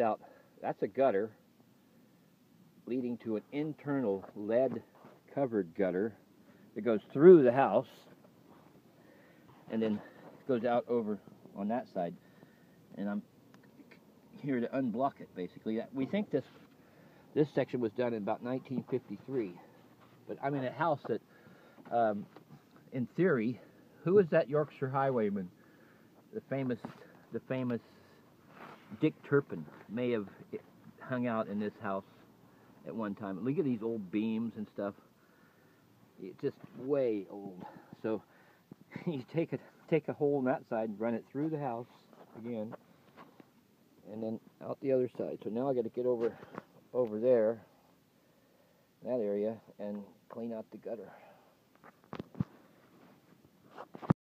out. That's a gutter leading to an internal lead covered gutter that goes through the house and then goes out over on that side. And I'm here to unblock it basically. We think this this section was done in about 1953 but I'm in a house that um, in theory who is that Yorkshire highwayman? The famous the famous Dick Turpin may have hung out in this house at one time. Look at these old beams and stuff. It's just way old. So you take a take a hole on that side, and run it through the house again, and then out the other side. So now I got to get over over there, that area, and clean out the gutter.